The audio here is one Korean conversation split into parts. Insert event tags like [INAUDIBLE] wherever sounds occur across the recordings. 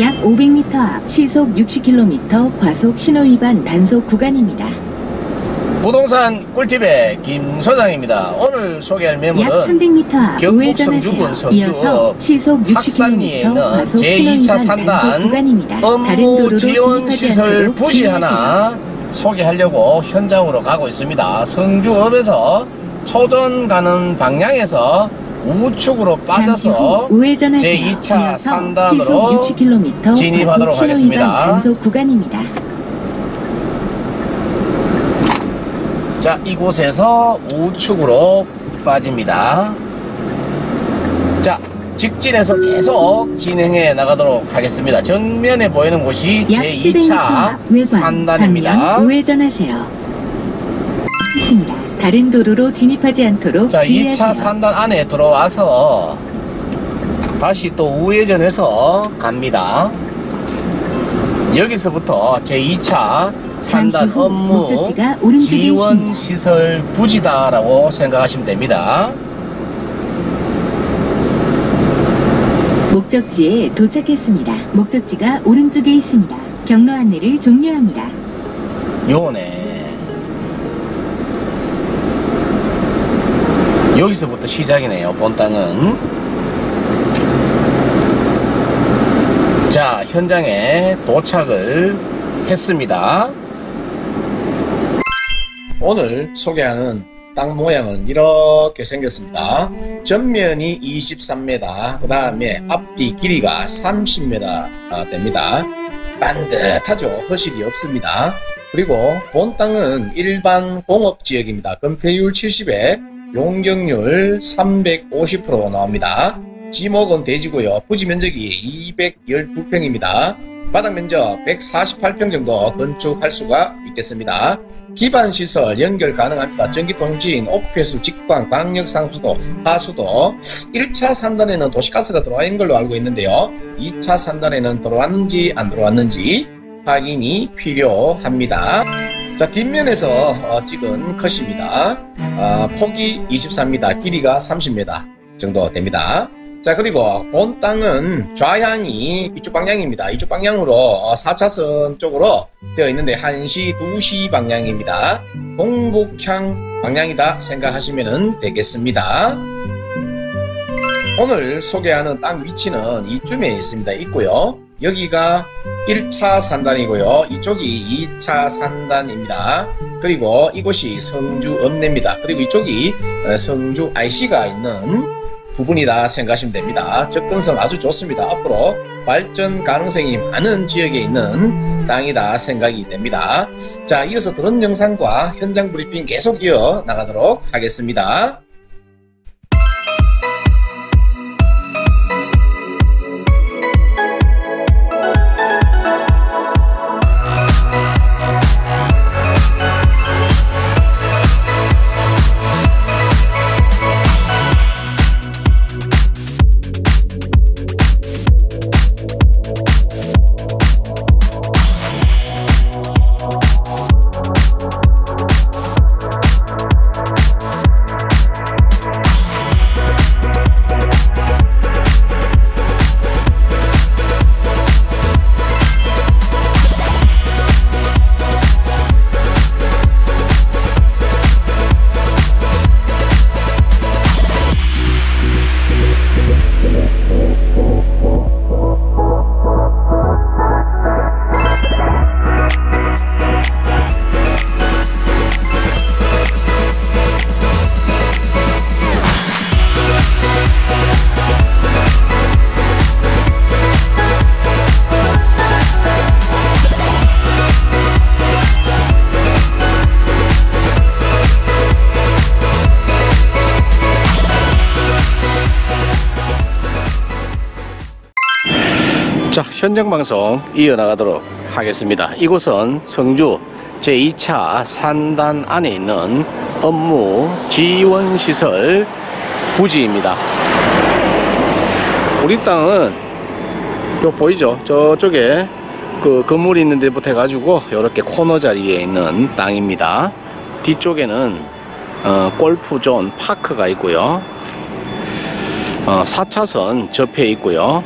약 500m 앞 시속 60km 과속 신호위반 단속 구간입니다. 부동산 꿀팁의 김 소장입니다. 오늘 소개할 약 매물은 300m 앞 경북 우회전하세요. 성주군 성주 이어서 시속 학산리에 60km 있는 과속 제2차 신호위반 산단 단속 구간입니다. 다른 업무 도로로 지원 진입하지 시설 않도록 부지 주의하세요. 하나 소개하려고 현장으로 가고 있습니다. 성주읍에서 초전 가는 방향에서 우측으로 빠져서 우회전하세요. 제2차 이어서 산단으로 시속 60km 진입하도록 하겠습니다. 구간입니다. 자 이곳에서 우측으로 빠집니다. 자 직진해서 계속 진행해 나가도록 하겠습니다. 정면에 보이는 곳이 약 700m 제2차 앞 외관 산단입니다. 우회전하세요. 있습니다. 다른 도로로 진입하지 않도록 자, 주의하세요. 2차 산단 안에 들어와서 다시 또 우회전해서 갑니다. 여기서부터 제2차 산단 후 업무 목적지가 오른쪽에 지원 있습니다. 시설 부지다라고 생각하시면 됩니다. 목적지에 도착했습니다. 목적지가 오른쪽에 있습니다. 경로 안내를 종료합니다. 요네. 여기서부터 시작이네요. 본 땅은. 자, 현장에 도착을 했습니다. 오늘 소개하는 땅 모양은 이렇게 생겼습니다. 전면이 23m, 그 다음에 앞뒤 길이가 30m 됩니다. 반듯하죠. 허실이 없습니다. 그리고 본 땅은 일반 공업지역입니다. 건폐율 70에 용적률 350% 나옵니다. 지목은 대지고요. 부지 면적이 212평입니다. 바닥 면적 148평 정도 건축할 수가 있겠습니다. 기반 시설 연결 가능합니다. 전기통신, 오폐수, 직방, 광역상수도, 하수도 1차 산단에는 도시가스가 들어와 있는 걸로 알고 있는데요. 2차 산단에는 들어왔는지 안 들어왔는지 확인이 필요합니다. 자 뒷면에서 어, 찍은 컷입니다. 어, 폭이 24m, 길이가 30m 정도 됩니다. 자 그리고 본 땅은 좌향이 이쪽 방향입니다. 이쪽 방향으로 어, 4차선 쪽으로 되어 있는데 1시, 2시 방향입니다. 동북향 방향이다 생각하시면 되겠습니다. 오늘 소개하는 땅 위치는 이쯤에 있습니다. 있고요. 여기가 1차 산단이고요. 이쪽이 2차 산단입니다. 그리고 이곳이 성주 읍내입니다. 그리고 이쪽이 어, 성주 IC가 있는 부분이다 생각하시면 됩니다. 접근성 아주 좋습니다. 앞으로 발전 가능성이 많은 지역에 있는 땅이다 생각이 됩니다. 자, 이어서 드론 영상과 현장 브리핑 계속 이어 나가도록 하겠습니다. 현장 방송 이어나가도록 하겠습니다. 이곳은 성주 제2차 산단 안에 있는 업무 지원 시설 부지입니다. 우리 땅은 요 보이죠? 저쪽에 그 건물이 있는 데부터 해가지고 이렇게 코너 자리에 있는 땅입니다. 뒤쪽에는 어, 골프존 파크가 있고요. 어, 4차선 접해 있고요.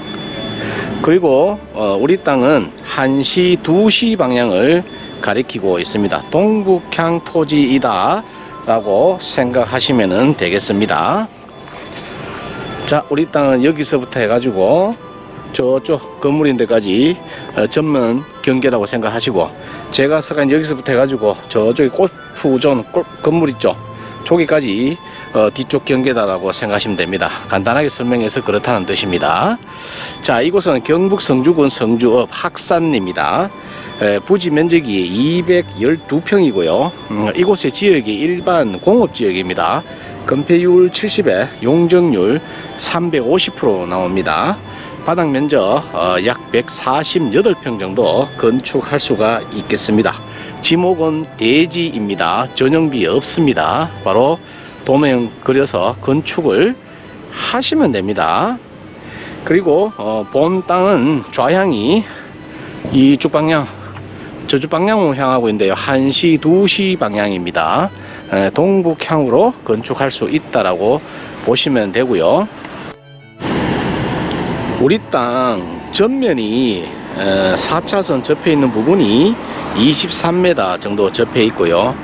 그리고 어, 우리 땅은 1시, 2시 방향을 가리키고 있습니다. 동북향 토지이다 라고 생각하시면 되겠습니다. 자, 우리 땅은 여기서부터 해가지고 저쪽 건물인데까지 어, 전면 경계라고 생각하시고 제가 서간 여기서부터 해가지고 저쪽에 골프존 골, 건물 있죠 저기까지 어, 뒤쪽 경계다라고 생각하시면 됩니다 간단하게 설명해서 그렇다는 뜻입니다 자 이곳은 경북 성주군 성주읍 학산입니다 에, 부지 면적이 212평이고요 음, 이곳의 지역이 일반 공업지역입니다 건폐율 70에 용적률 350% 나옵니다 바닥 면적 어, 약 148평 정도 건축할 수가 있겠습니다. 지목은 대지입니다. 전용비 없습니다. 바로 도면 그려서 건축을 하시면 됩니다. 그리고 어, 본 땅은 좌향이 이쪽 방향 저쪽 방향으로 향하고 있는데요. 1시, 2시 방향입니다. 에, 동북향으로 건축할 수 있다라고 보시면 되고요. 우리 땅 전면이 4차선 접해 있는 부분이 23m 정도 접해 있고요.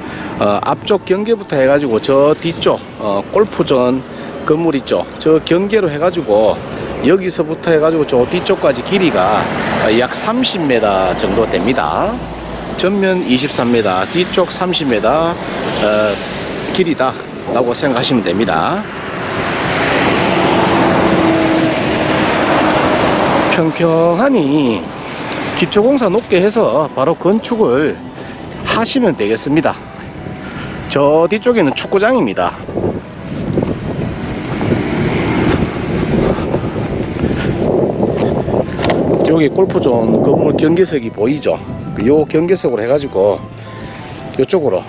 어, 앞쪽 경계부터 해가지고 저 뒤쪽 어, 골프존 건물 있죠. 저 경계로 해가지고 여기서부터 해가지고 저 뒤쪽까지 길이가 약 30m 정도 됩니다. 전면 23m, 뒤쪽 30m 어, 길이다 라고 생각하시면 됩니다. 평평하니 기초공사 높게 해서 바로 건축을 하시면 되겠습니다. 저 뒤쪽에는 축구장입니다. 여기 골프존 건물 경계석이 보이죠? 요 경계석으로 해가지고 요쪽으로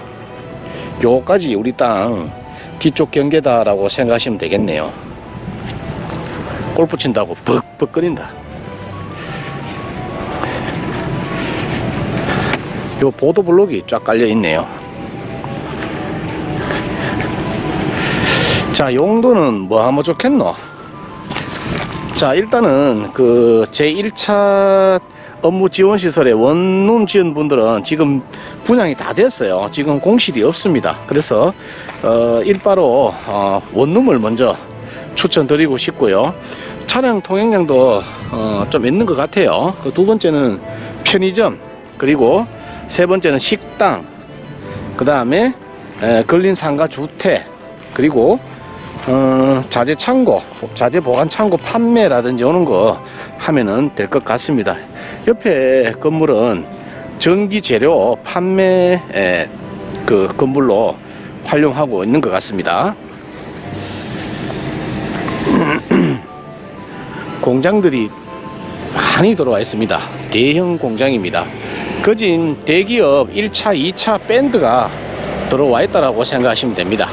요까지 우리 땅 뒤쪽 경계다 라고 생각하시면 되겠네요. 골프 친다고 벅벅거린다. 요 보도 블록이 쫙 깔려 있네요. 자, 용도는 뭐 하면 좋겠노? 자, 일단은 그 제1차 업무 지원 시설의 원룸 지은 분들은 지금 분양이 다 됐어요. 지금 공실이 없습니다. 그래서 어, 일바로 어, 원룸을 먼저 추천드리고 싶고요. 차량 통행량도 어, 좀 있는 것 같아요. 그 두 번째는 편의점 그리고 세 번째는 식당 그 다음에 근린 상가 주택 그리고 어, 자재 창고 자재 보관 창고 판매라든지 오는 거 하면은 될 것 같습니다. 옆에 건물은 전기 재료 판매 에, 그 건물로 활용하고 있는 것 같습니다. [CLEARS THROAT] 공장들이 많이 들어와 있습니다. 대형 공장입니다. 거진 대기업 1차, 2차 밴드가 들어와 있다라고 생각하시면 됩니다.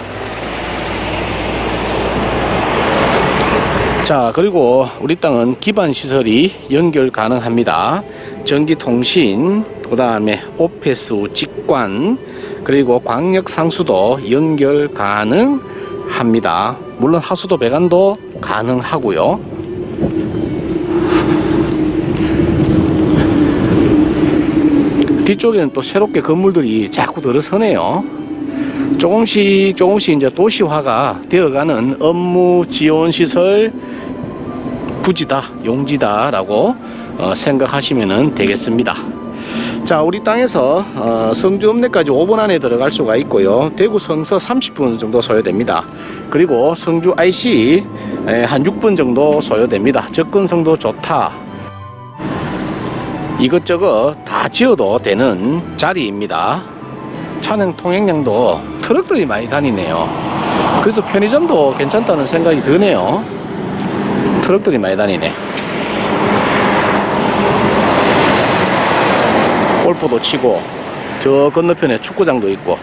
자, 그리고 우리 땅은 기반 시설이 연결 가능합니다. 전기통신, 그 다음에 오페스, 직관, 그리고 광역 상수도 연결 가능합니다. 물론 하수도 배관도 가능하고요. 뒤쪽에는 또 새롭게 건물들이 자꾸 들어서네요. 조금씩 조금씩 이제 도시화가 되어가는 업무 지원 시설 부지다, 용지다 라고 어, 생각하시면 되겠습니다. 자, 우리 땅에서 어, 성주 읍내까지 5분 안에 들어갈 수가 있고요. 대구 성서 30분 정도 소요됩니다. 그리고 성주 IC 에, 한 6분 정도 소요됩니다. 접근성도 좋다. 이것저것 다 지어도 되는 자리입니다. 차량 통행량도 트럭들이 많이 다니네요. 그래서 편의점도 괜찮다는 생각이 드네요. 트럭들이 많이 다니네. 골프도 치고 저 건너편에 축구장도 있고.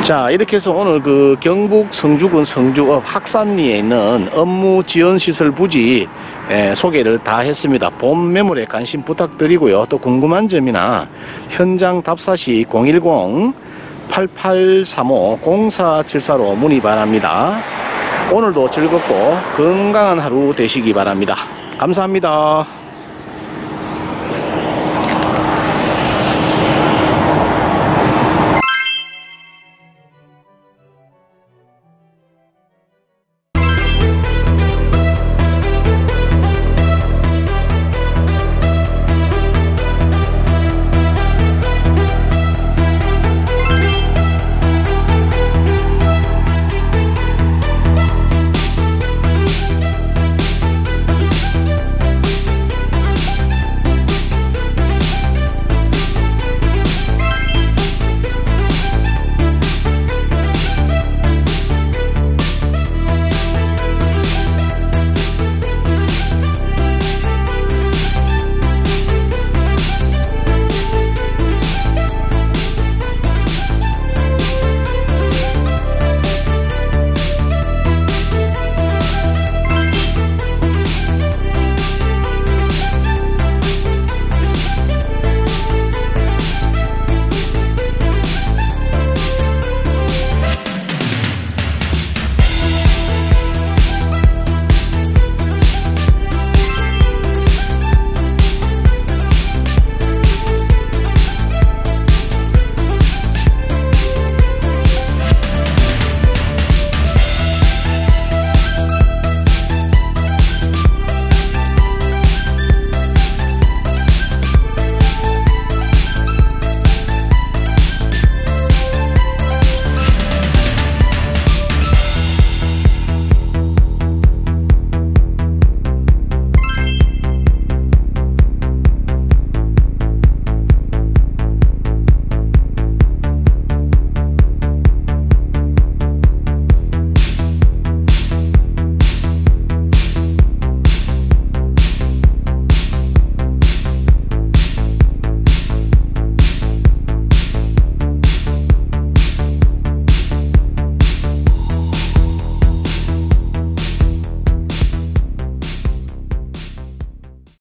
자 이렇게 해서 오늘 그 경북 성주군 성주읍 학산리에 있는 업무 지원 시설 부지 에, 소개를 다 했습니다. 본 매물에 관심 부탁드리고요. 또 궁금한 점이나 현장 답사시 010 8835 0474로 문의 바랍니다 오늘도 즐겁고 건강한 하루 되시기 바랍니다. 감사합니다.